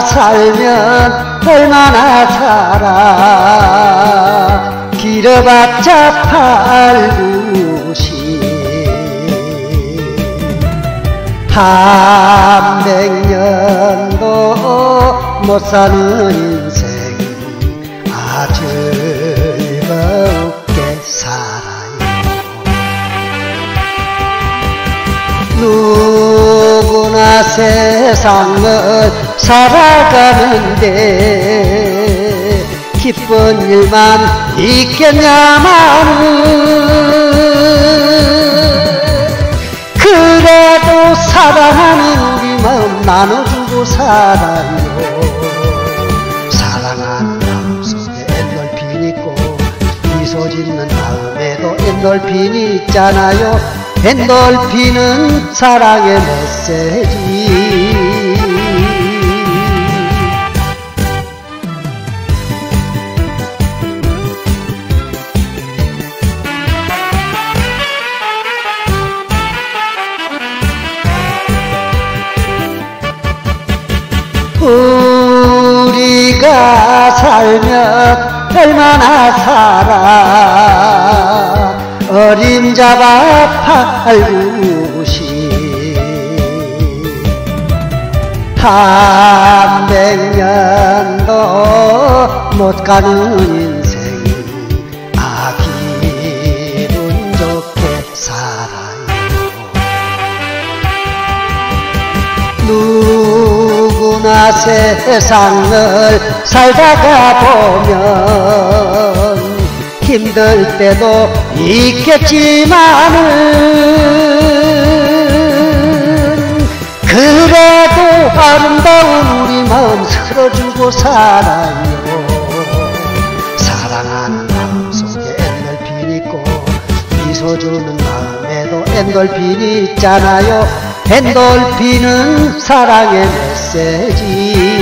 살면 얼마나 살아. 길어봤자 팔구시. 한백년도 못 사는 인생 아 즐겁게 살아요. 누구나 세상을 살아가는데 기쁜 일만 있겠냐마는 그래도 사랑하는 우리 마음 나눠주고 살아요. 사랑하는 마음 속에 엔돌핀 있고 미소 짓는 마음에도 엔돌핀이 있잖아요. 엔돌핀은 사랑의 메시지 살면 얼마나 살아. 어림잡아 팔구시. 한백년도 못 가는 누구나 세상을 살다가 보면 힘들 때도 있겠지만은 그래도 아름다운 우리 마음 틀어주고 살아요. 사랑하는 마음 속에 엔돌핀 있고 미소 주는 마음에도 엔돌핀이 있잖아요. 엔돌핀은 사랑의 सजी